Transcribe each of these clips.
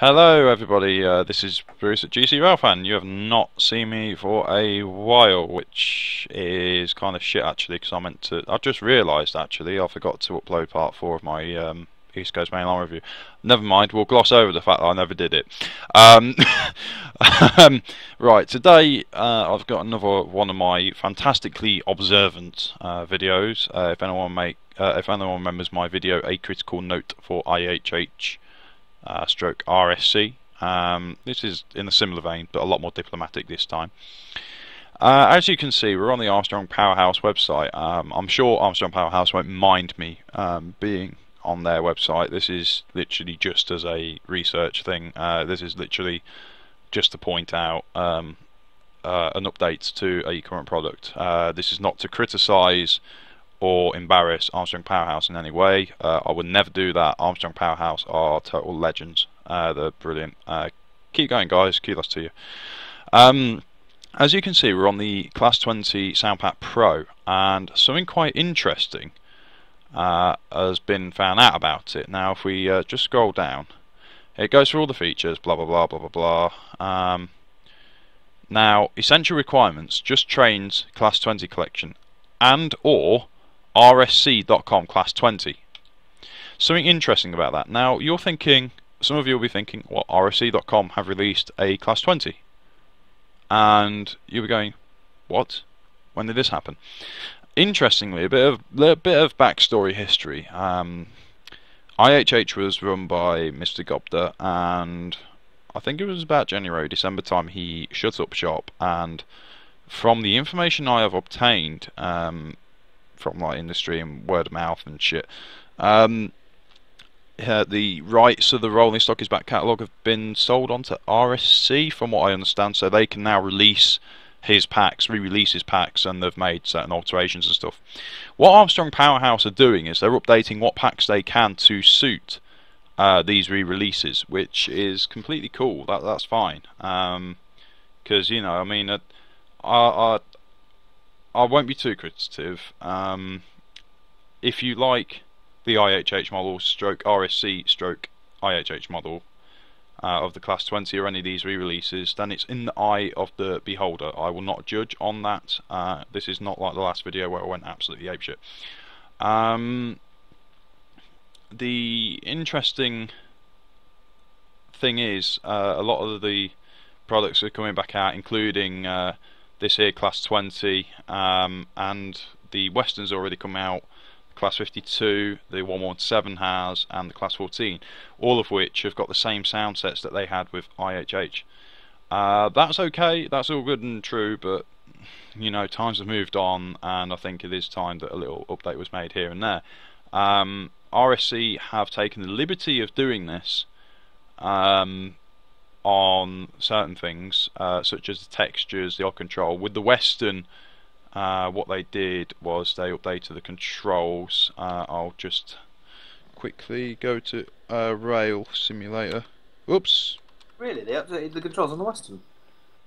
Hello everybody, uh, this is Bruce at GC Railfan. You have not seen me for a while, which is kind of shit actually, because I meant to, I just realised actually, I forgot to upload part 4 of my um, East Coast Main Line review. Never mind, we'll gloss over the fact that I never did it. Um, um, right, today uh, I've got another one of my fantastically observant uh, videos. Uh, if anyone make, uh, if anyone remembers my video, A Critical Note for IHH uh, stroke RSC. Um, this is in a similar vein, but a lot more diplomatic this time. Uh, as you can see, we're on the Armstrong Powerhouse website. Um, I'm sure Armstrong Powerhouse won't mind me um, being on their website. This is literally just as a research thing. Uh, this is literally just to point out um, uh, an update to a current product. Uh, this is not to criticise or embarrass Armstrong Powerhouse in any way. Uh, I would never do that. Armstrong Powerhouse are total legends. Uh, they're brilliant. Uh, keep going, guys. Kudos to you. Um, as you can see, we're on the Class 20 Soundpack Pro, and something quite interesting uh, has been found out about it. Now, if we uh, just scroll down, it goes through all the features, blah blah blah blah blah blah. Um, now, essential requirements: just trains Class 20 collection, and or rsc.com class 20. Something interesting about that. Now, you're thinking, some of you will be thinking, what, rsc.com have released a class 20? And you'll be going, what? When did this happen? Interestingly, a bit of a bit of backstory history. Um, IHH was run by Mr. Gobder, and I think it was about January, December time he shut up shop. And from the information I have obtained, um, from like industry and word of mouth and shit. Um, uh, the rights of the Rolling Stock is back catalogue have been sold onto RSC, from what I understand, so they can now release his packs, re-release his packs, and they've made certain alterations and stuff. What Armstrong Powerhouse are doing is they're updating what packs they can to suit uh, these re-releases, which is completely cool. That that's fine, because um, you know, I mean, uh, I, I I won't be too critical. Um, if you like the IHH model, stroke RSC, stroke IHH model uh, of the Class 20 or any of these re-releases, then it's in the eye of the beholder. I will not judge on that. Uh, this is not like the last video where I went absolutely apeshit. Um, the interesting thing is, uh, a lot of the products are coming back out, including uh, this here class 20 um, and the Western's already come out. Class 52 the 117 has and the class 14 all of which have got the same sound sets that they had with IHH uh, that's okay that's all good and true but you know times have moved on and I think it is time that a little update was made here and there. Um, RSC have taken the liberty of doing this um, on certain things, uh, such as the textures, the odd control. With the Western, uh, what they did was they updated the controls. Uh, I'll just quickly go to Rail Simulator. Oops. Really? They updated the controls on the Western?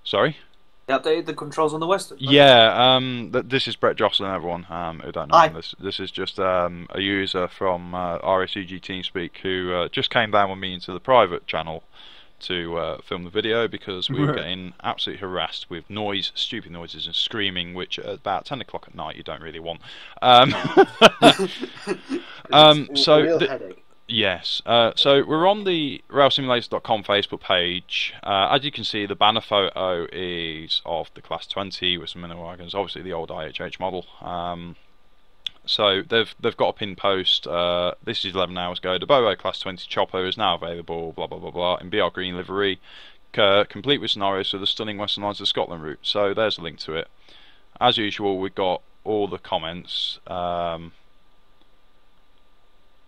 Sorry? They updated the controls on the Western? Yeah, um, th this is Brett Jocelyn, everyone um, who don't know. Hi. This, this is just um, a user from uh, TeamSpeak who uh, just came down with me into the private channel to uh, film the video because we were getting absolutely harassed with noise, stupid noises, and screaming, which at about 10 o'clock at night you don't really want. Um, um, so, the, yes, uh, so we're on the RailSimulators.com Facebook page. Uh, as you can see, the banner photo is of the Class 20 with some mineral wagons, obviously the old IHH model. Um, so they've they've got a pin post. Uh, this is 11 hours ago. The Bowo Class 20 chopper is now available. Blah blah blah blah in BR green livery, uh, complete with scenarios for the stunning Western Lines of Scotland route. So there's a link to it. As usual, we've got all the comments. Um,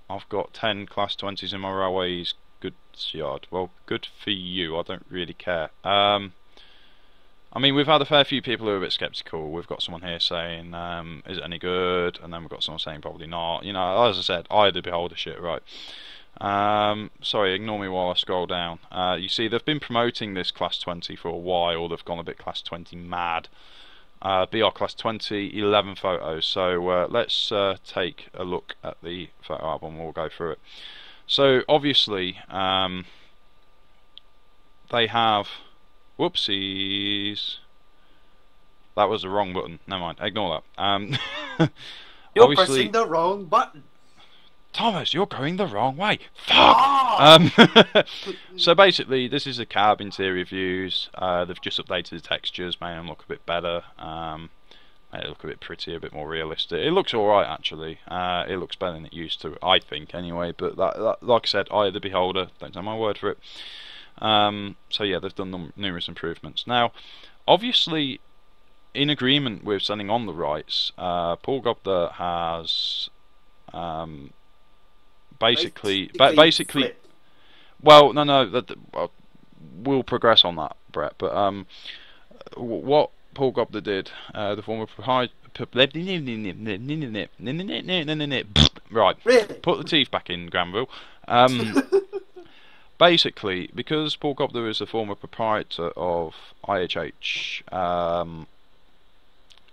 I've got 10 Class 20s in my railways. Good yard. Well, good for you. I don't really care. Um, I mean, we've had a fair few people who are a bit sceptical. We've got someone here saying, um, "Is it any good?" And then we've got someone saying, "Probably not." You know, as I said, I the beholder shit, right? Um, sorry, ignore me while I scroll down. Uh, you see, they've been promoting this Class 20 for a while. They've gone a bit Class 20 mad. Uh, BR Class 20, 11 photos. So uh, let's uh, take a look at the photo album. We'll go through it. So obviously. Um, they have. Whoopsies. That was the wrong button. Never mind. Ignore that. Um, You're pressing the wrong button. Thomas, you're going the wrong way. Fuck. Ah! Um, so basically, this is the cab interior views. Uh, they've just updated the textures, made them look a bit better. Um, made it look a bit prettier, a bit more realistic. It looks all right actually. Uh, it looks better than it used to, I think, anyway. But that, that, like I said, eye of the beholder. Don't take my word for it. Um, so yeah, they've done num- numerous improvements. Now, obviously, in agreement with sending on the rights, uh, Paul Gobder has um, basically, ba- basically, flip. well, no, no, that, well, we'll progress on that, Brett. But um, w- what Paul Gobder did, uh, the former proprietor. Right, put the teeth back in, Granville. Um, basically, because Paul Gobder is the former proprietor of IHH, um,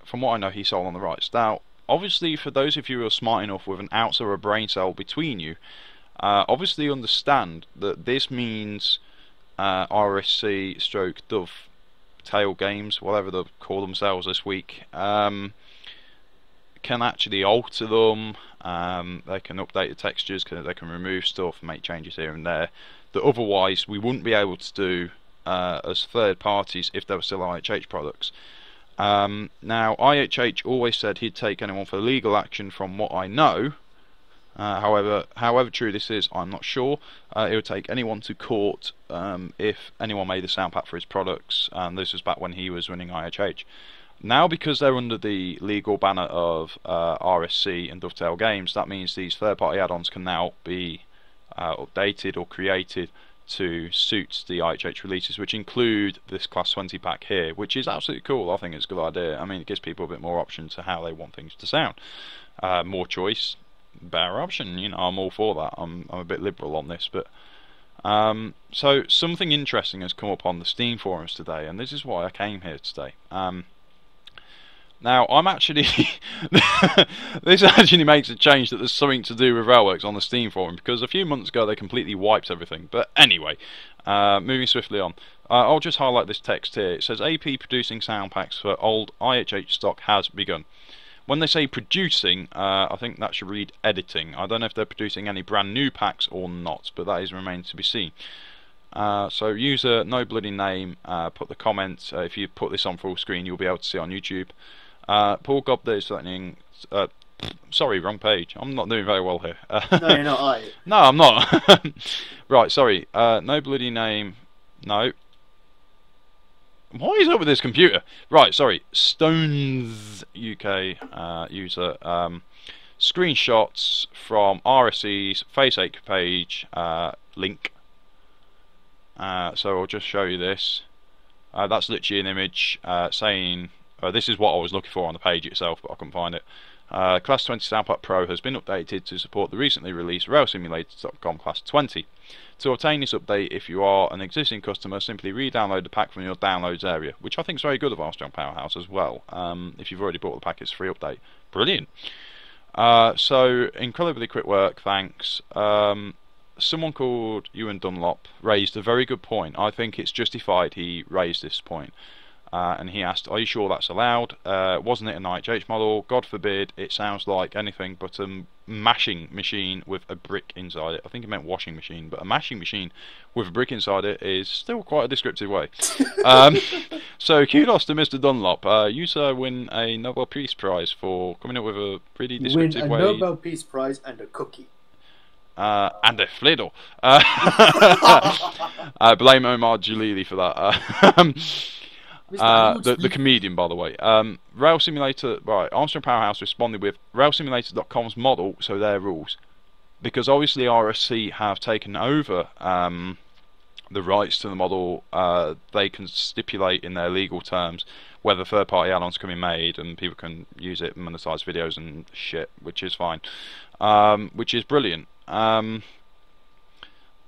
from what I know, he sold on the rights. Now, obviously, for those of you who are smart enough with an ounce or a brain cell between you, uh, obviously understand that this means uh, RSC stroke Dove Tail Games, whatever they call themselves this week, um, can actually alter them. Um, they can update the textures, can, they can remove stuff, make changes here and there that otherwise we wouldn't be able to do uh, as third parties if they were still IHH products. Um, now, IHH always said he'd take anyone for legal action from what I know. Uh, however, however true this is, I'm not sure. Uh, it would take anyone to court um, if anyone made a sound pack for his products, and this was back when he was running IHH. Now, because they're under the legal banner of uh, RSC and Dovetail Games, that means these third-party add-ons can now be uh, updated or created to suit the IHH releases, which include this Class 20 pack here, which is absolutely cool. I think it's a good idea. I mean, it gives people a bit more option to how they want things to sound. Uh, more choice, better option. You know, I'm all for that. I'm I'm a bit liberal on this, but um, so something interesting has come up on the Steam forums today, and this is why I came here today. Um, now, I'm actually. this actually makes a change that there's something to do with Railworks on the Steam forum because a few months ago they completely wiped everything. But anyway, uh, moving swiftly on. Uh, I'll just highlight this text here. It says AP producing sound packs for old IHH stock has begun. When they say producing, uh, I think that should read editing. I don't know if they're producing any brand new packs or not, but that is remains to be seen. Uh, so user no bloody name uh, put the comment uh, if you put this on full screen you'll be able to see on YouTube uh, Paul Gobder is threatening uh, sorry wrong page. I'm not doing very well here. No, you're not, are you? no I'm not. Right sorry. Uh, no bloody name. No. Why is up with this computer? Right sorry. Stones UK uh, user um, screenshots from RSC's Face8 page uh, link. Uh, so I'll just show you this. Uh, that's literally an image uh, saying uh, this is what I was looking for on the page itself, but I couldn't find it. Uh, Class 20 Soundpack Pro has been updated to support the recently released RailSimulator.com Class 20. To obtain this update, if you are an existing customer, simply re-download the pack from your downloads area, which I think is very good of Armstrong Powerhouse as well. Um, if you've already bought the pack, it's free update. Brilliant. Uh, so incredibly quick work, thanks. Um, someone called Ewan Dunlop raised a very good point. I think it's justified he raised this point. Uh, and he asked, Are you sure that's allowed? Uh, wasn't it an IHH model? God forbid, it sounds like anything but a mashing machine with a brick inside it. I think he meant washing machine, but a mashing machine with a brick inside it is still quite a descriptive way. um, so kudos to Mr. Dunlop. Uh, you, sir, win a Nobel Peace Prize for coming up with a pretty descriptive Win a way. Nobel Peace Prize and a cookie. uh, and a fliddle. Uh, uh, blame Omid Djalili for that. Uh, the, the comedian, by the way. Um, Rail Simulator, right, Armstrong Powerhouse responded with RailSimulator.com's model, so their rules. Because obviously RSC have taken over um, the rights to the model, uh, they can stipulate in their legal terms whether third party add ons can be made and people can use it and monetize videos and shit, which is fine. Um, which is brilliant. Um,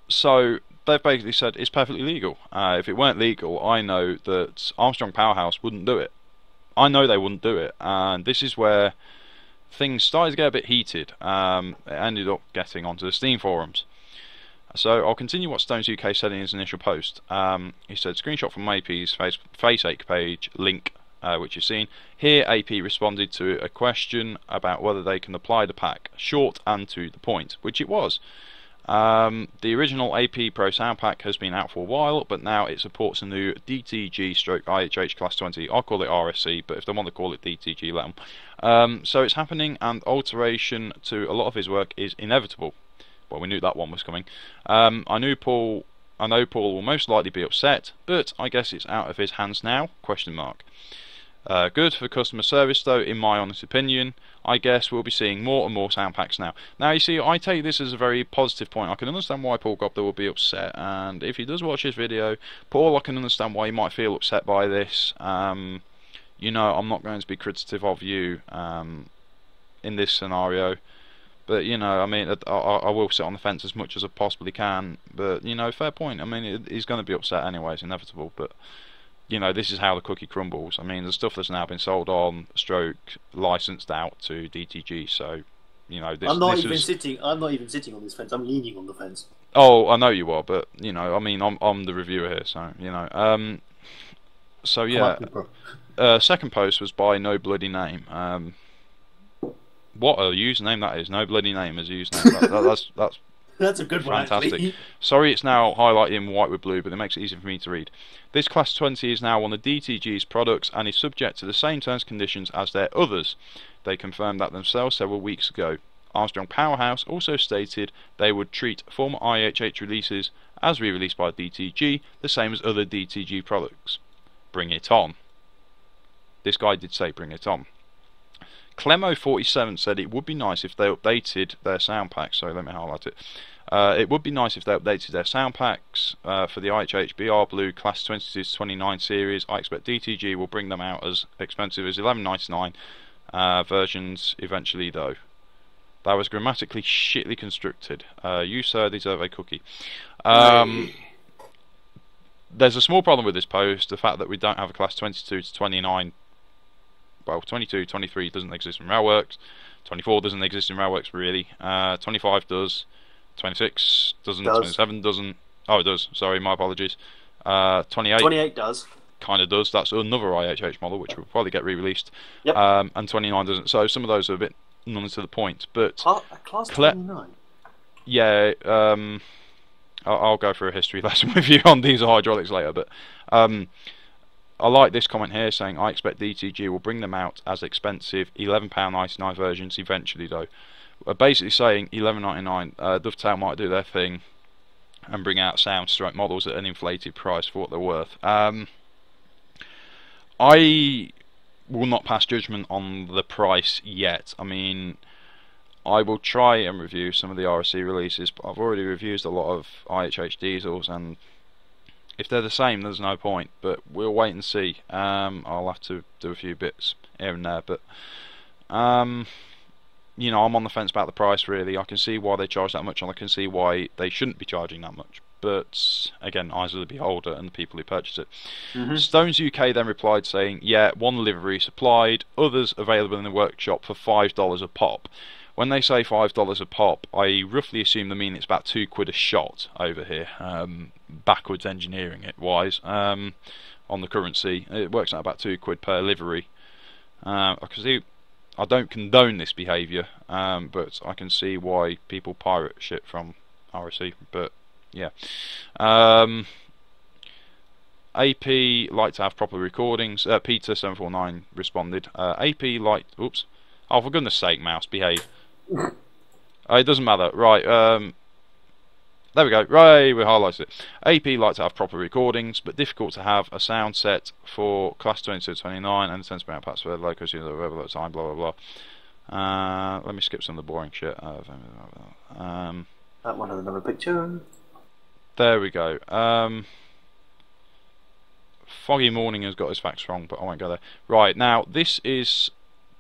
so they've basically said it's perfectly legal. Uh, if it weren't legal, I know that Armstrong Powerhouse wouldn't do it. I know they wouldn't do it, and this is where things started to get a bit heated. Um, it ended up getting onto the Steam forums. So I'll continue what Stones UK said in his initial post. Um, he said, screenshot from AP's face, FaceAche page, link, uh, which you've seen. Here AP responded to a question about whether they can apply the pack, short and to the point, which it was. Um, the original AP Pro Sound Pack has been out for a while, but now it supports a new DTG stroke IHH Class 20. I'll call it RSC, but if they want to call it DTG, let them. Um, so it's happening, and alteration to a lot of his work is inevitable. Well, we knew that one was coming. Um, I knew Paul. I know Paul will most likely be upset, but I guess it's out of his hands now? Question mark. Uh, good for customer service, though, in my honest opinion. I guess we'll be seeing more and more sound packs now. Now, you see, I take this as a very positive point. I can understand why Paul Gobder will be upset, and if he does watch this video, Paul, I can understand why he might feel upset by this. Um, you know, I'm not going to be critical of you um, in this scenario. But you know, I mean, I, I, will sit on the fence as much as I possibly can. But you know, fair point. I mean, he's going to be upset anyway. It's inevitable. But you know, this is how the cookie crumbles. I mean, the stuff that's now been sold on stroke licensed out to DTG. So, you know, this. I'm not this even is... sitting. I'm not even sitting on this fence. I'm leaning on the fence. Oh, I know you are, but you know, I mean, I'm I'm the reviewer here, so you know. Um, so yeah, uh, second post was by No Bloody Name. Um, what a username that is! No Bloody Name as a username. that, that, that's that's That's a good one. Fantastic. Sorry it's now highlighted in white with blue, but it makes it easier for me to read. This Class 20 is now one of DTG's products and is subject to the same terms and conditions as their others. They confirmed that themselves several weeks ago. Armstrong Powerhouse also stated they would treat former IHH releases as re-released by DTG the same as other DTG products. Bring it on. This guy did say bring it on. Clemo47 said it would be nice if they updated their sound packs. So let me highlight it. Uh, it would be nice if they updated their sound packs uh, for the IHH BR Blue Class 22 to 29 series. I expect DTG will bring them out as expensive as 11.99 uh, versions eventually, though. That was grammatically shitly constructed. Uh, you, sir, deserve a cookie. Um, there's a small problem with this post the fact that we don't have a Class 22 to 29 well, 22, 23 doesn't exist in Railworks, 24 doesn't exist in Railworks really, uh, 25 does, 26 doesn't, Does. 27 doesn't, oh it does, sorry, my apologies, uh, 28 28 does. kind of does, that's another IHH model which will probably get re-released, Yep. um, and 29 doesn't, so some of those are a bit none to the point, but Cla- class 29. yeah, um, I'll, I'll go through a history lesson with you on these hydraulics later, but um, I like this comment here saying I expect DTG will bring them out as expensive £11.99 versions eventually though. We're basically saying £11.99 uh, Dovetail might do their thing and bring out sound stroke models at an inflated price for what they're worth. Um, I will not pass judgment on the price yet. I mean, I will try and review some of the RSC releases, but I've already reviewed a lot of IHH diesels, and if they're the same, there's no point. But we'll wait and see. Um, I'll have to do a few bits here and there, but um, you know, I'm on the fence about the price. Really, I can see why they charge that much, and I can see why they shouldn't be charging that much. But again, eyes of the beholder and the people who purchase it. Mhm. Stones UK then replied saying, "Yeah, one livery supplied, others available in the workshop for five dollars a pop." When they say five dollars a pop, I roughly assume they mean it's about two quid a shot over here. Um, backwards engineering it wise um, on the currency, it works out about two quid per livery. Uh, I don't condone this behaviour, um, but I can see why people pirate shit from RSC. But yeah. Um, AP like to have proper recordings. Uh, Peter seven four nine responded. Uh, AP like. Oops. Oh, for goodness' sake, mouse, behave. Uh, it doesn't matter. Right. Um, there we go. Right, we highlighted it. AP like to have proper recordings, but difficult to have a sound set for class 22 29 and the 10 spare parts for the locals, you know, time, blah blah blah. Uh, let me skip some of the boring shit. Uh, Um, That one has another picture. there we go. Um, Foggy Morning has got his facts wrong, but I won't go there. Right, now, this is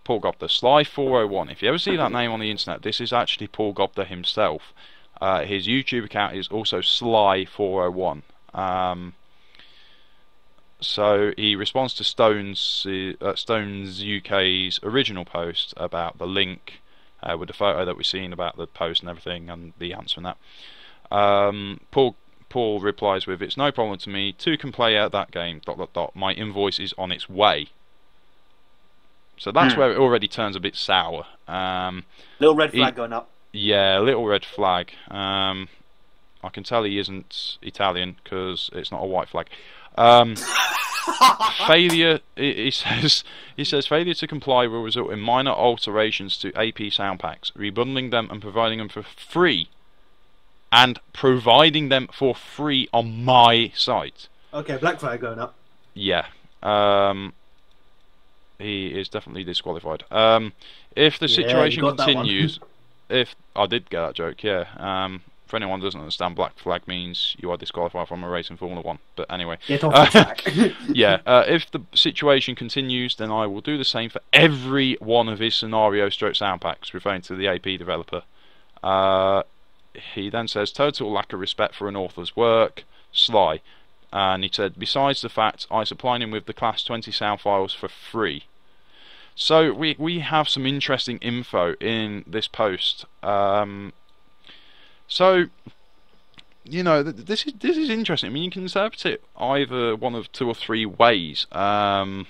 Paul Gobder, Sly401. If you ever see that name on the internet, this is actually Paul Gobder himself. Uh, his YouTube account is also Sly401. Um, so he responds to Stones uh, Stones UK's original post about the link uh, with the photo that we've seen about the post and everything and the answer and that. Um, Paul Paul replies with, "It's no problem to me. Two can play out that game. Dot dot dot. My invoice is on its way." So that's Hmm. where it already turns a bit sour. Um, Little red He- flag going up. yeah, little red flag. Um, I can tell he isn't Italian because it's not a white flag. Um, failure. He, he says. He says failure to comply will result in minor alterations to AP sound packs, rebundling them and providing them for free, and providing them for free on my site. Okay, black flag going up. Yeah. Um, he is definitely disqualified. Um, if the situation one. continues, if I did get that joke, yeah. Um, for anyone who doesn't understand, black flag means you are disqualified from a race in Formula One. But anyway, Get off the track. yeah. Uh, if the situation continues, then I will do the same for every one of his scenario stroke sound packs, referring to the AP developer. Uh, he then says total lack of respect for an author's work, sly. And he said, besides the fact I supplied him with the class 20 sound files for free. So we we have some interesting info in this post. Um, so you know th- this is this is interesting. I mean, you can interpret it either one of two or three ways. Um,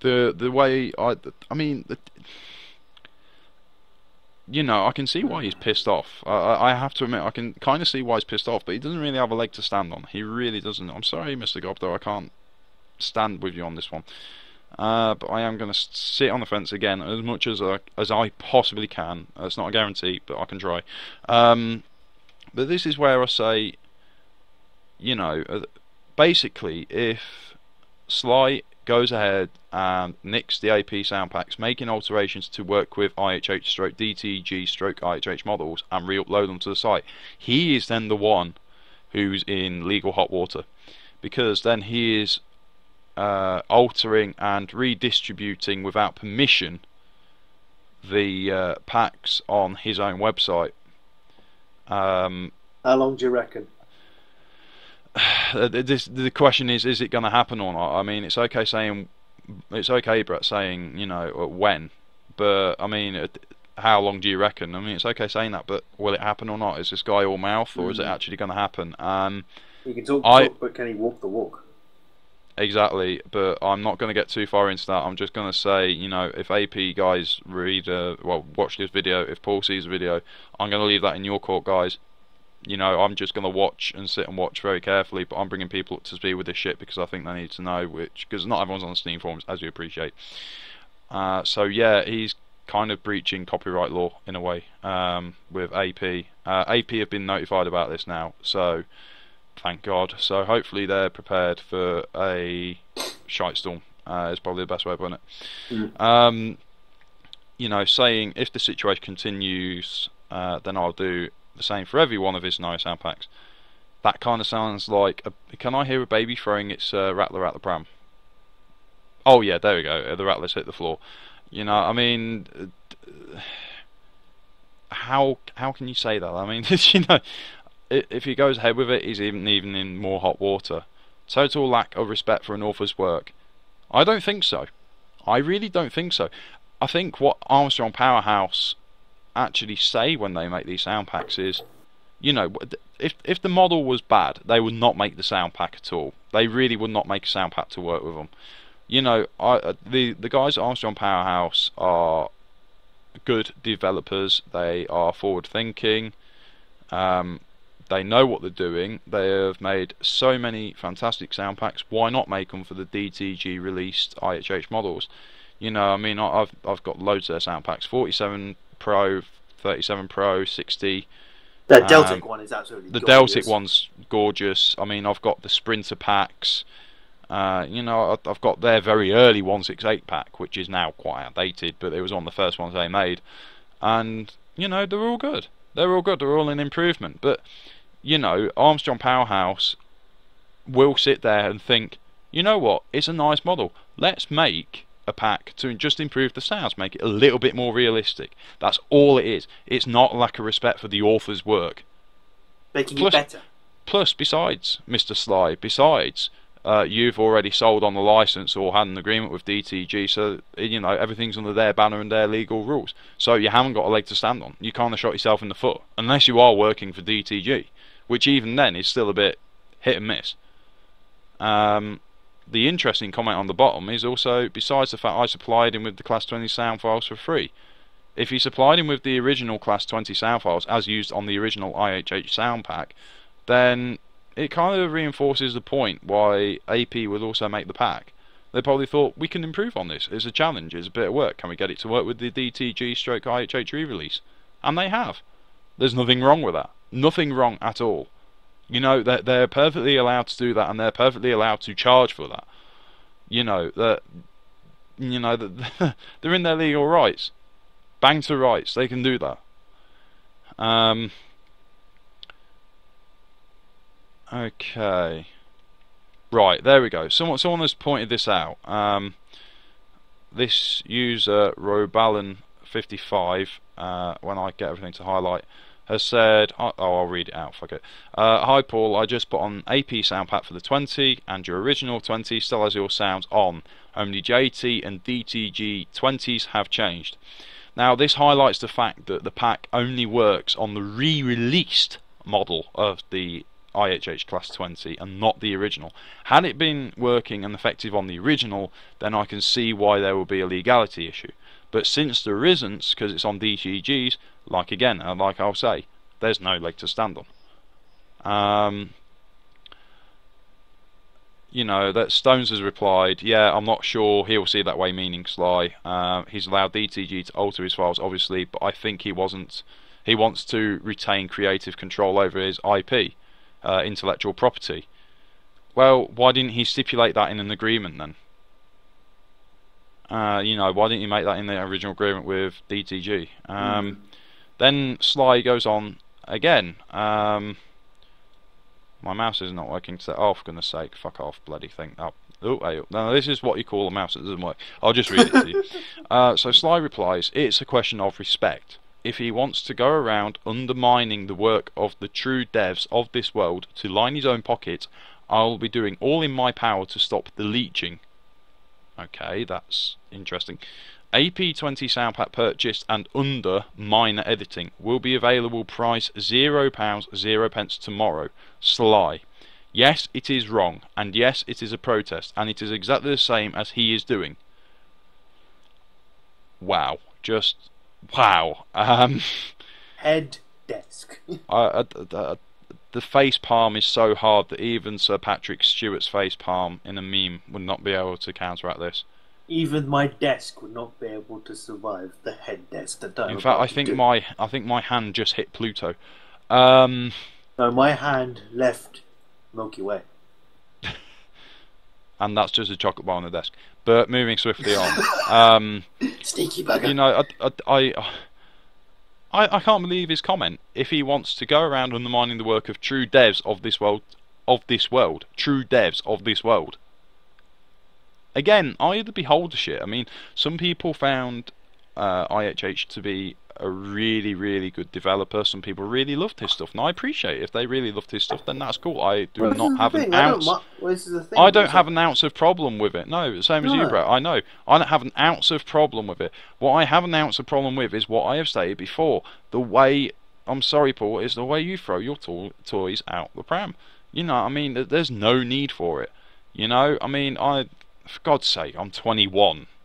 the the way I I mean. The, you know, I can see why he's pissed off. I, I have to admit, I can kind of see why he's pissed off, but he doesn't really have a leg to stand on. He really doesn't. I'm sorry, Mr. Gob, though I can't stand with you on this one. Uh, but I am going to sit on the fence again as much as I, as I possibly can. It's not a guarantee, but I can try. Um, but this is where I say, you know, uh, basically, if Sly goes ahead and nicks the AP sound packs, making alterations to work with IHH stroke DTG stroke IHH models and re-upload them to the site, he is then the one who's in legal hot water, because then he is uh, altering and redistributing without permission the uh, packs on his own website. Um, How long do you reckon? uh, this, the question is, is it going to happen or not? I mean, it's okay saying, it's okay, Brett, saying, you know, uh, when, but I mean, uh, how long do you reckon? I mean, it's okay saying that, but will it happen or not? Is this guy all mouth, or is it Mm. actually going to happen? Um, You can talk, the I- talk, but can he walk the walk? Exactly, but I'm not going to get too far into that. I'm just going to say, you know, if AP guys read, uh, well, watch this video, if Paul sees the video, I'm going to leave that in your court, guys. You know, I'm just going to watch and sit and watch very carefully, but I'm bringing people up to speed with this shit because I think they need to know, which, because not everyone's on the Steam forums, as you appreciate. Uh, so, yeah, he's kind of breaching copyright law in a way um, with AP. Uh, AP have been notified about this now, so thank God. So hopefully they're prepared for a shitestorm. Uh, is probably the best way of putting it. Mm. Um, you know, saying if the situation continues, uh, then I'll do the same for every one of his nice sound. That kind of sounds like. A, can I hear a baby throwing its uh, rattler at the pram? Oh yeah, there we go. The rattler's hit the floor. You know, I mean, uh, how how can you say that? I mean, you know, if he goes ahead with it, he's even even in more hot water. Total lack of respect for an author's work. I don't think so. I really don't think so. I think what Armstrong Powerhouse actually say when they make these sound packs is, you know, if if the model was bad, they would not make the sound pack at all. They really would not make a sound pack to work with them. You know, I uh, the the guys at Armstrong Powerhouse are good developers. They are forward thinking. Um, they know what they're doing. They have made so many fantastic sound packs. Why not make them for the DTG released IHH models? You know, I mean, I've I've got loads of their sound packs: 47 Pro, 37 Pro, 60. The Um, one is absolutely The gorgeous. Deltic one's gorgeous. I mean, I've got the Sprinter packs. Uh, you know, I've got their very early 168 pack, which is now quite outdated, but it was one of the first ones they made. And, you know, they're all good. They're all good. They're all an improvement. But, you know, Armstrong Powerhouse will sit there and think, you know what, it's a nice model. Let's make a pack to just improve the sounds, make it a little bit more realistic. That's all it is. It's not lack of respect for the author's work. Making Plus- it better. Plus, besides Mr. Sly, besides uh, you've already sold on the license or had an agreement with DTG, so you know everything's under their banner and their legal rules. So you haven't got a leg to stand on. You kind of shot yourself in the foot, unless you are working for DTG, which even then is still a bit hit and miss. Um, the interesting comment on the bottom is also, besides the fact I supplied him with the Class 20 sound files for free, if he supplied him with the original Class 20 sound files as used on the original IHH sound pack, then it kind of reinforces the point why AP would also make the pack. They probably thought we can improve on this. It's a challenge. It's a bit of work. Can we get it to work with the DTG stroke IHH re-release? And they have. There's nothing wrong with that. Nothing wrong at all. You know they're, they're perfectly allowed to do that, and they're perfectly allowed to charge for that. You know that. You know that they're in their legal rights. Bang to rights. They can do that. Um. Okay. Right, there we go. Someone, someone has pointed this out. Um, this user, Robalin55, uh, when I get everything to highlight, has said, oh, I'll read it out, fuck it. Uh, Hi Paul, I just put on AP sound pack for the 20, and your original 20 still has your sounds on. Only JT and DTG 20s have changed. Now, this highlights the fact that the pack only works on the re released model of the IHH Class 20 and not the original. Had it been working and effective on the original, then I can see why there will be a legality issue. But since there isn't, because it's on DTGs, like again, uh, like I'll say, there's no leg to stand on. Um, you know that Stones has replied, yeah, I'm not sure he'll see that way. Meaning Sly, uh, he's allowed DTG to alter his files, obviously, but I think he wasn't. He wants to retain creative control over his IP, uh, intellectual property. Well, why didn't he stipulate that in an agreement then? Uh, you know, why didn't he make that in the original agreement with DTG? Um, mm. Then Sly goes on again. Um, my mouse is not working. So, oh, for goodness sake, fuck off, bloody thing. Oh, oh, hey, no, this is what you call a mouse that doesn't work. I'll just read it to you. Uh, so Sly replies, it's a question of respect. If he wants to go around undermining the work of the true devs of this world to line his own pocket, I'll be doing all in my power to stop the leeching. Okay, that's interesting. AP20 sound pack purchased and under minor editing will be available price £0, 0 pence tomorrow. Sly. Yes, it is wrong, and yes, it is a protest, and it is exactly the same as he is doing. Wow. Just wow. Um, Head desk. I, I, the face palm is so hard that even Sir Patrick Stewart's face palm in a meme would not be able to counteract this. Even my desk would not be able to survive the head desk that I'm In fact, I think do. my I think my hand just hit Pluto. Um, no, my hand left Milky Way. and that's just a chocolate bar on the desk. But moving swiftly on, um, sneaky bugger. You know, I, I, I I, I can't believe his comment. If he wants to go around undermining the work of true devs of this world, of this world, true devs of this world. Again, I the beholder shit. I mean, some people found uh, IHH to be a really, really good developer. Some people really loved his stuff, and I appreciate it. If they really loved his stuff, then that's cool. I do well, not have an ounce. I don't, I don't have an ounce of problem with it. No, the same as you, Brett. I know. I don't have an ounce of problem with it. What I have an ounce of problem with is what I have stated before. The way I'm sorry, Paul, is the way you throw your to- toys out the pram. You know, I mean, there's no need for it. You know, I mean, I, for God's sake, I'm 21.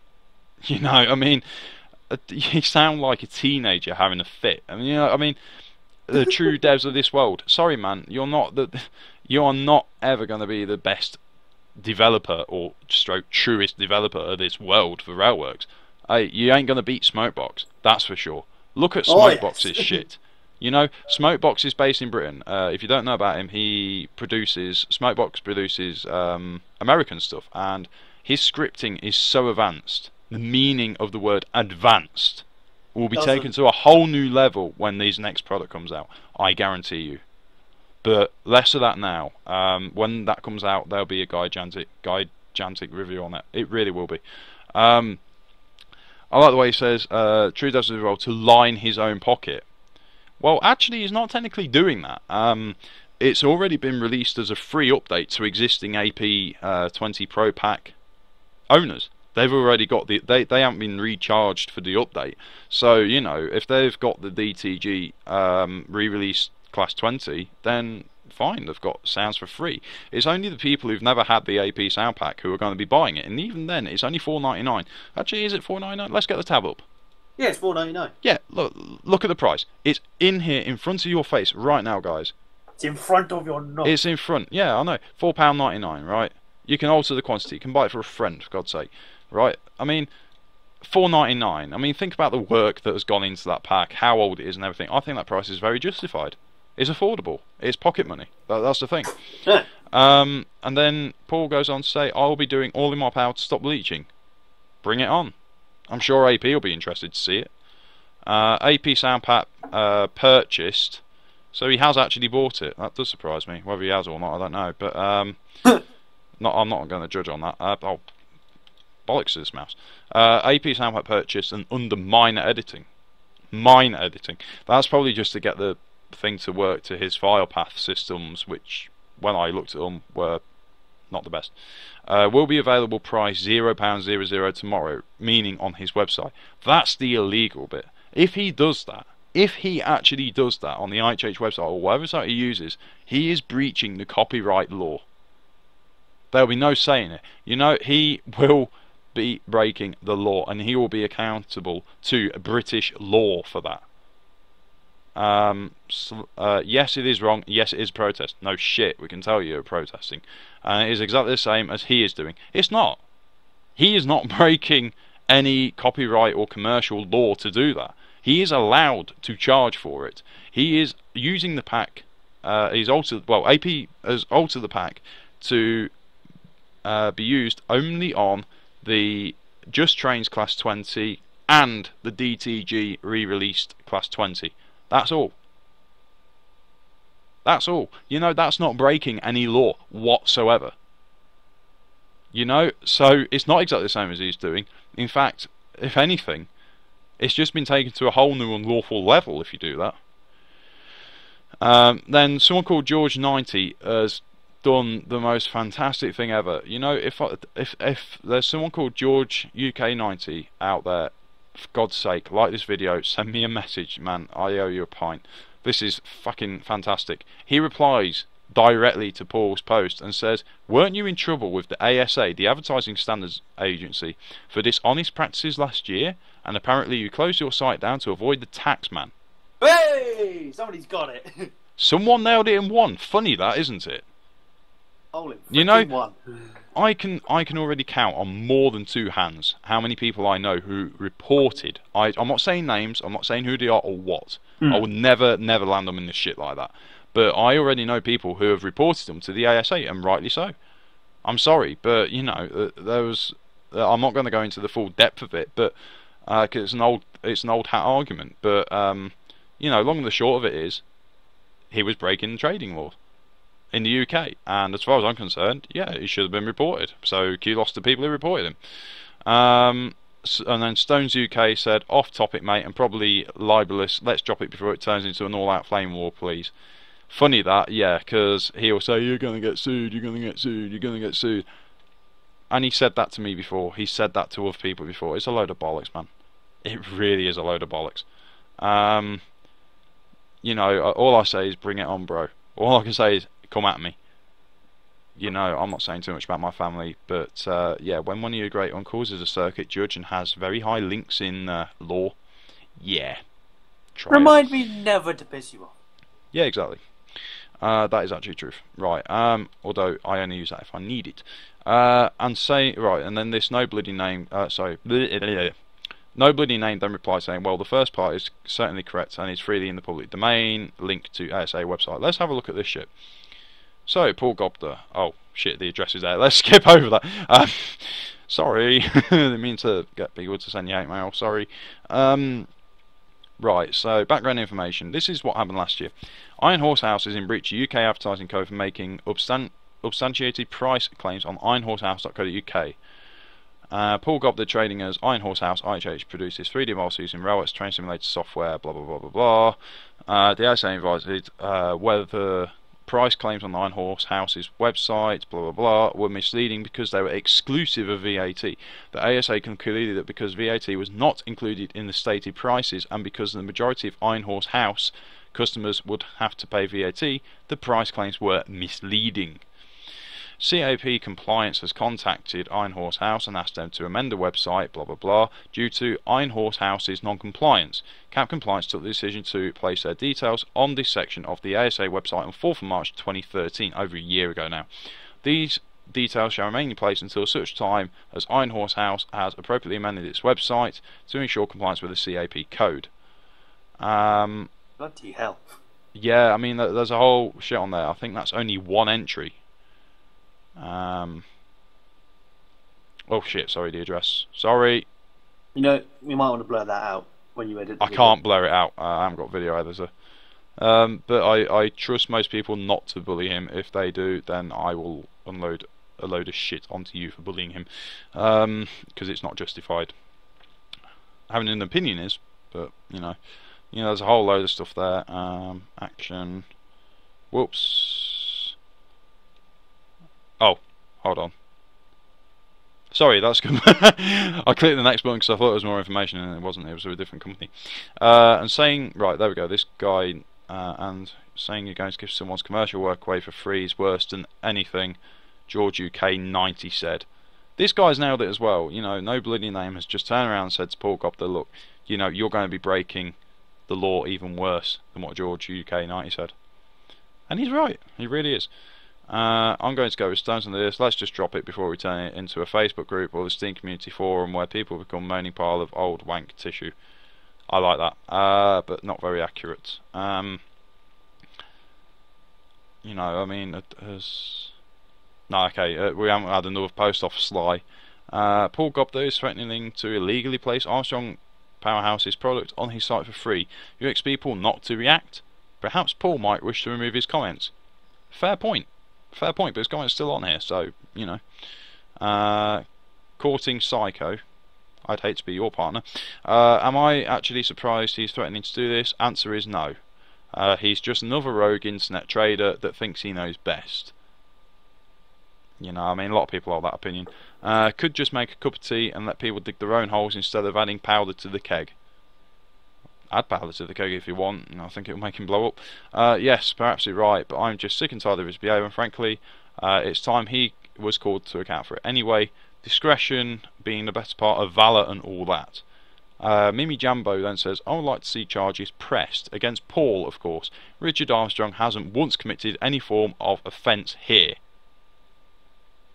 You know, I mean you sound like a teenager having a fit. I mean, you know, I mean, the true devs of this world. Sorry, man, you're not the, you are not ever going to be the best developer or stroke truest developer of this world for Railworks. Hey, you ain't going to beat Smokebox, that's for sure. Look at Smokebox's oh, yes. shit. You know, Smokebox is based in Britain. Uh, if you don't know about him, he produces Smokebox produces um, American stuff, and his scripting is so advanced the meaning of the word advanced will be Doesn't. taken to a whole new level when this next product comes out. I guarantee you. But less of that now. Um, when that comes out, there'll be a gigantic, gigantic review on that. It really will be. Um, I like the way he says, uh, True does his role to line his own pocket. Well, actually, he's not technically doing that. Um, it's already been released as a free update to existing AP uh, 20 Pro Pack owners. They've already got the they they haven't been recharged for the update. So you know if they've got the DTG um, re-released class 20, then fine, they've got sounds for free. It's only the people who've never had the AP sound pack who are going to be buying it, and even then, it's only 4.99. Actually, is it 4.99? Let's get the tab up. Yeah, it's four ninety nine. Yeah, look look at the price. It's in here in front of your face right now, guys. It's in front of your nose. It's in front. Yeah, I know. Four pound ninety nine, right? You can alter the quantity. You can buy it for a friend, for God's sake, right? I mean, four ninety nine. I mean, think about the work that has gone into that pack, how old it is, and everything. I think that price is very justified. It's affordable. It's pocket money. That, that's the thing. um, and then Paul goes on to say, "I will be doing all in my power to stop bleaching. Bring it on." I'm sure AP will be interested to see it. Uh, AP Soundpack uh, purchased, so he has actually bought it. That does surprise me. Whether he has or not, I don't know. But um, not, I'm not going to judge on that. Uh, oh, bollocks to this mouse. Uh, AP Soundpack purchased and under minor editing. Minor editing. That's probably just to get the thing to work to his file path systems, which when I looked at them were not the best. Uh, will be available price £0.00 tomorrow, meaning on his website. That's the illegal bit. If he does that, if he actually does that on the IHH website or whatever site he uses, he is breaching the copyright law. There'll be no saying it. You know, he will be breaking the law and he will be accountable to British law for that. Um, so, uh, yes, it is wrong. Yes, it is protest. No shit, we can tell you're protesting. And it is exactly the same as he is doing. It's not. He is not breaking any copyright or commercial law to do that. He is allowed to charge for it. He is using the pack. Uh, he's altered. Well, AP has altered the pack to uh, be used only on the Just Trains Class 20 and the DTG re-released Class 20. That's all. That's all. You know, that's not breaking any law whatsoever. You know, so it's not exactly the same as he's doing. In fact, if anything, it's just been taken to a whole new unlawful level if you do that. Um, then someone called George90 has done the most fantastic thing ever. You know, if if if there's someone called George UK90 out there, for God's sake, like this video, send me a message, man. I owe you a pint. This is fucking fantastic. He replies directly to Paul's post and says, Weren't you in trouble with the ASA, the Advertising Standards Agency, for dishonest practices last year? And apparently you closed your site down to avoid the tax man. Hey! Somebody's got it. Someone nailed it in one. Funny that, isn't it? Holy You know- one. I can I can already count on more than two hands how many people I know who reported. I I'm not saying names. I'm not saying who they are or what. I would never never land them in this shit like that. But I already know people who have reported them to the ASA, and rightly so. I'm sorry, but you know uh, there was. Uh, I'm not going to go into the full depth of it, but because it's an old it's an old hat argument. But um, you know, long and the short of it is, he was breaking the trading laws in the UK, and as far as I'm concerned, yeah, he should have been reported. So kudos to people who reported him. Um, and then Stones UK said, off topic, mate, and probably libelous. Let's drop it before it turns into an all-out flame war, please. Funny that, yeah, because he'll say, you're going to get sued, you're going to get sued, you're going to get sued. And he said that to me before. He said that to other people before. It's a load of bollocks, man. It really is a load of bollocks. Um, you know, all I say is bring it on, bro. All I can say is come at me. You know, I'm not saying too much about my family, but uh, yeah, when one of your great uncles is a circuit judge and has very high links in uh, law, yeah, try it. Remind me never to piss you off. Yeah, exactly. Uh, that is actually truth. Right. Um, although I only use that if I need it. Uh, and say right, and then this no bloody name. Uh, sorry. No bloody name then replies saying, well, the first part is certainly correct and is freely in the public domain. Link to ASA website. Let's have a look at this shit. So, Paul Gobder. Oh, shit, the address is there. Let's skip over that. Um, sorry. Didn't mean to get people to send you hate mail. Sorry. Um, right, so background information. This is what happened last year. Iron Horse House is in breach of UK advertising code for making substan- substantiated price claims on ironhorsehouse.co.uk. Uh, Paul Gobder trading as Iron Horse House IHH produces 3D models using Railworks train simulator software, blah blah blah blah blah. Uh, the ASA invited uh, whether price claims on Iron Horse House's website, blah blah blah, were misleading because they were exclusive of VAT. The ASA concluded that because VAT was not included in the stated prices and because the majority of Iron Horse House customers would have to pay VAT, the price claims were misleading. CAP Compliance has contacted Iron Horse House and asked them to amend the website, blah blah blah, due to Iron Horse House's non compliance. CAP Compliance took the decision to place their details on this section of the ASA website on 4th of March 2013, over a year ago now. These details shall remain in place until such time as Iron Horse House has appropriately amended its website to ensure compliance with the CAP code. Um, Bloody hell. yeah, I mean, there's a whole shit on there. I think that's only one entry. Um. Oh shit! Sorry, the address. Sorry, You know, we might want to blur that out when you edit the I video. can't blur it out. Uh, I haven't got video either, so. Um, but I, I trust most people not to bully him. If they do, then I will unload a load of shit onto you for bullying him, because it's not justified. Having an opinion is, but you know, you know, there's a whole load of stuff there. Um, action. Whoops. Oh, hold on. Sorry, that's good. I clicked the next button because I thought it was more information, and it wasn't. It was a different company. Uh, and saying, right, there we go. This guy uh, and saying you're going to give someone's commercial work away for free is worse than anything. George UK 90 said. This guy's nailed it as well. You know, no bloody name has just turned around and said to Paul Gobder, look, you know, you're going to be breaking the law even worse than what George UK 90 said. And he's right. He really is. Uh, I'm going to go with stones on this. Let's just drop it before we turn it into a Facebook group or the Steam community forum where people become moaning pile of old wank tissue. I like that, uh, but not very accurate. Um, you know, I mean, has. No, okay, uh, we haven't had another post off Sly. Uh, Paul Gobder is threatening to illegally place Armstrong Powerhouse's product on his site for free. You expect Paul not to react? Perhaps Paul might wish to remove his comments. Fair point. Fair point, but his comment's still on here, so, you know. Uh, courting Psycho. I'd hate to be your partner. Uh, am I actually surprised he's threatening to do this? Answer is no. Uh, he's just another rogue internet trader that thinks he knows best. You know, I mean, a lot of people have that opinion. Uh, could just make a cup of tea and let people dig their own holes instead of adding powder to the keg. Add powder to the keg if you want, and I think it will make him blow up. Uh, yes, perhaps you're right, but I'm just sick and tired of his behaviour, and frankly, uh, it's time he was called to account for it. Anyway, discretion being the better part of valour and all that. Uh, Mimi Jambo then says, I would like to see charges pressed against Paul, of course. Richard Armstrong hasn't once committed any form of offence here.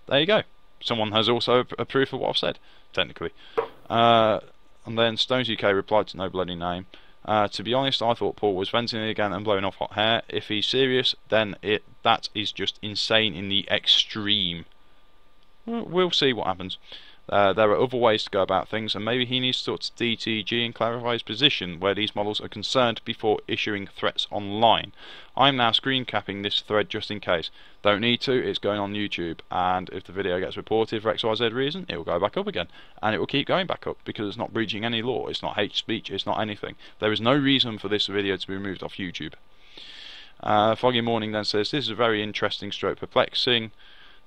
There you go. Someone has also a proof of what I've said, technically. Uh, and then Stones UK replied to no bloody name. Uh, to be honest, I thought Paul was venting again and blowing off hot hair. If he's serious, then it that is just insane in the extreme. Well, we'll see what happens. Uh, there are other ways to go about things, and maybe he needs to talk to DTG and clarify his position where these models are concerned before issuing threats online. I'm now screen capping this thread just in case. Don't need to, it's going on YouTube, and if the video gets reported for XYZ reason, it will go back up again. And it will keep going back up because it's not breaching any law, it's not hate speech, it's not anything. There is no reason for this video to be removed off YouTube. Uh, Foggy Morning then says, This is a very interesting stroke perplexing.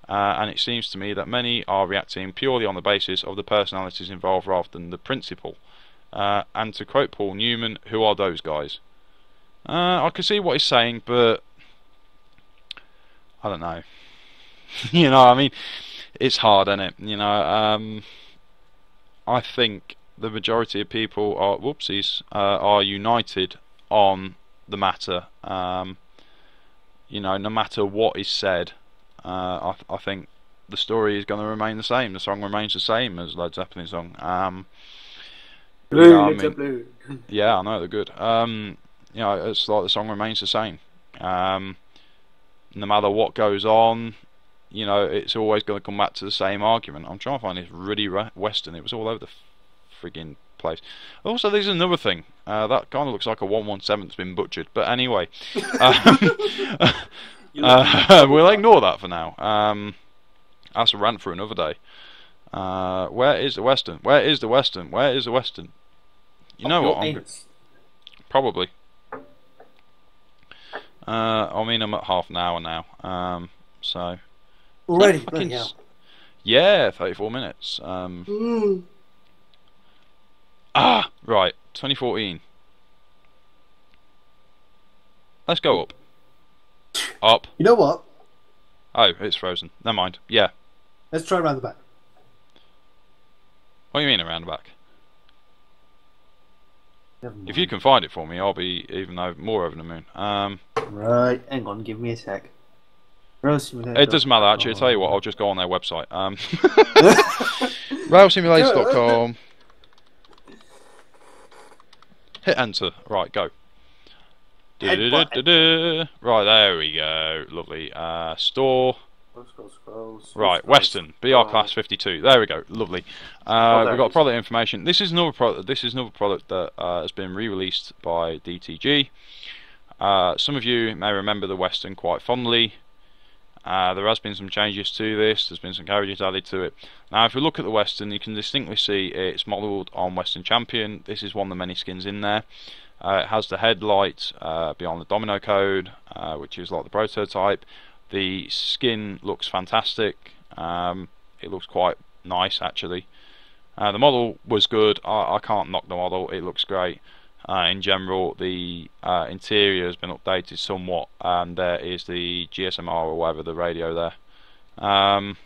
Uh, and it seems to me that many are reacting purely on the basis of the personalities involved rather than the principle. Uh, and to quote Paul Newman, who are those guys? Uh, I can see what he's saying, but I don't know. you know, I mean, it's hard, isn't it? You know, um, I think the majority of people are whoopsies uh, are united on the matter. Um, you know, no matter what is said, uh, I, I think the story is going to remain the same. The song remains the same as Led Zeppelin song. Um, Blue, you know I it's a mean? blue. yeah, I know they're good. Um, you know, it's like the song remains the same. Um, no matter what goes on, you know, it's always going to come back to the same argument. I'm trying to find this really re- western. It was all over the frigging place. Also, there's another thing. Uh, that kind of looks like a 117 that's been butchered. But anyway, um, uh, we'll ignore that for now. Um, that's a rant for another day. Uh, where is the western? Where is the western? Where is the western? You know what? I'm, anus. Probably. Uh, I mean, I'm at half an hour now. Um, so Already, fucking bloody s- hell. yeah, 34 minutes. Um, Mm. ah, right, 2014. Let's go up. Up. You know what? Oh, it's frozen. Never mind. Yeah. Let's try around the back. What do you mean around the back? If you can find it for me, I'll be even though more over the moon. Um, Right, hang on, give me a sec. Rail Simulator. it doesn't matter actually. I'll tell you what, I'll just go on their website. Um, railsimulators.com. Hit enter. Right, go. Right, there we go. Lovely. Uh, store. Scroll, scroll, scroll, scroll, Right, Western BR class 52. There we go. Lovely. Oh, Uh, there we've got product information. This is another product. This is another product that uh, has been re-released by DTG. Uh, some of you may remember the Western quite fondly. Uh, there has been some changes to this. There's been some carriages added to it. Now, if we look at the Western, you can distinctly see it's modelled on Western Champion. This is one of the many skins in there. Uh, it has the headlight uh, beyond the Domino code, uh, which is like the prototype. The skin looks fantastic. Um, it looks quite nice actually. Uh, the model was good. I, I can't knock the model. It looks great. Uh, in general, the uh, interior has been updated somewhat, and there is the GSMR or whatever the radio there. Um,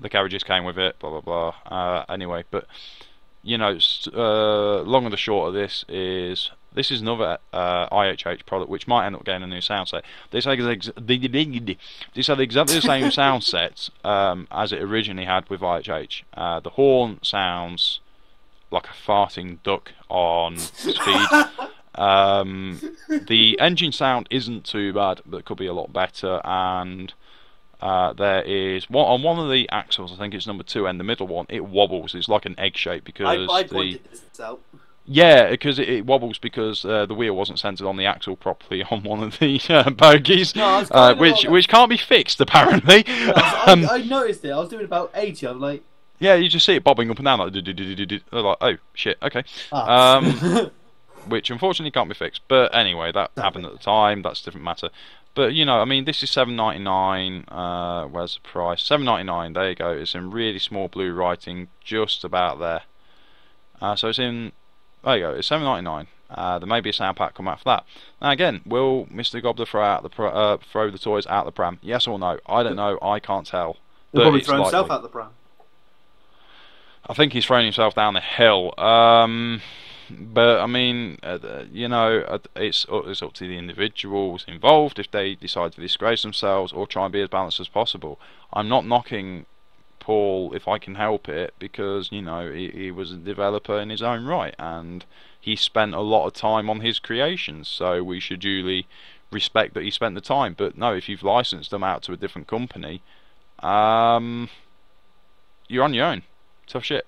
the carriages came with it. Blah blah blah. Anyway, but you know, long and the short of this is this is another uh, IHH product which might end up getting a new sound set. This has ex- this had exactly the same sound set um, as it originally had with IHH. Uh, the horn sounds like a farting duck on speed. Um, the engine sound isn't too bad, but it could be a lot better. And uh, there is one on one of the axles. I think it's number two, and the middle one. It wobbles. It's like an egg shape because I, I the this out. Yeah, because it, it wobbles because uh, the wheel wasn't centered on the axle properly on one of the uh, bogies, No, uh, which which can't be fixed apparently. I, um, I noticed it. I was doing about 80. I'm like, yeah, you just see it bobbing up and down like, like oh shit, okay. ah. Um, which unfortunately can't be fixed. But anyway, that happened at the time. That's a different matter. But you know, I mean, this is seven ninety nine. Uh, where's the price? Seven ninety nine. There you go. It's in really small blue writing, just about there. Uh, so it's in. There you go. It's seven ninety nine. Uh, there may be a sound pack come out for that. Now again, will Mister Gobder throw out the pr- uh, throw the toys out the pram? Yes or no? I don't know. I can't tell. He'll probably throw himself likely. out the pram. I think he's thrown himself down the hill. Um, but I mean, uh, you know, uh, it's uh, it's up to the individuals involved if they decide to disgrace themselves or try and be as balanced as possible. I'm not knocking Paul if I can help it because you know he, he was a developer in his own right and he spent a lot of time on his creations. So we should duly respect that he spent the time. But no, if you've licensed them out to a different company, um, you're on your own tough shit.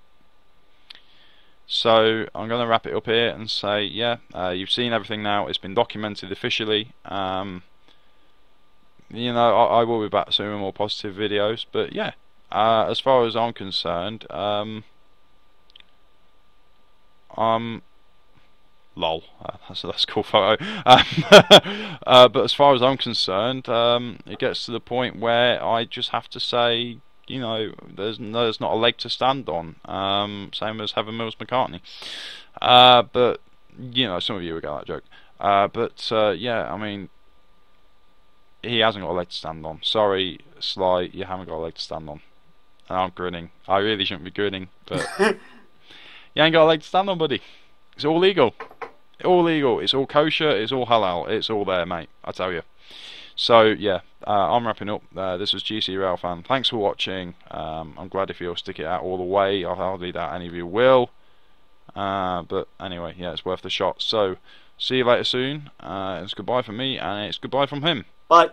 So I'm going to wrap it up here and say, yeah, uh, you've seen everything now. It's been documented officially. Um, you know, I, I will be back soon with more positive videos. But yeah, uh, as far as I'm concerned, um, um, lol, uh, that's that's a cool photo. Um, uh, but as far as I'm concerned, um, it gets to the point where I just have to say, you know, there's there's not a leg to stand on. Um, same as Heather Mills McCartney. Uh, but you know, some of you will get that joke. Uh, but uh, yeah, I mean, he hasn't got a leg to stand on. Sorry, Sly, you haven't got a leg to stand on. I'm grinning. I really shouldn't be grinning, but you ain't got a leg to stand on, buddy. It's all legal. All legal. It's all kosher. It's all halal. It's all there, mate. I tell you. So yeah, uh, I'm wrapping up. Uh, this was GC Rail fan. Thanks for watching. Um, I'm glad if you'll stick it out all the way. I hardly doubt any of you will. Uh, but anyway, yeah, it's worth the shot. So see you later soon. Uh, it's goodbye from me, and it's goodbye from him. Bye.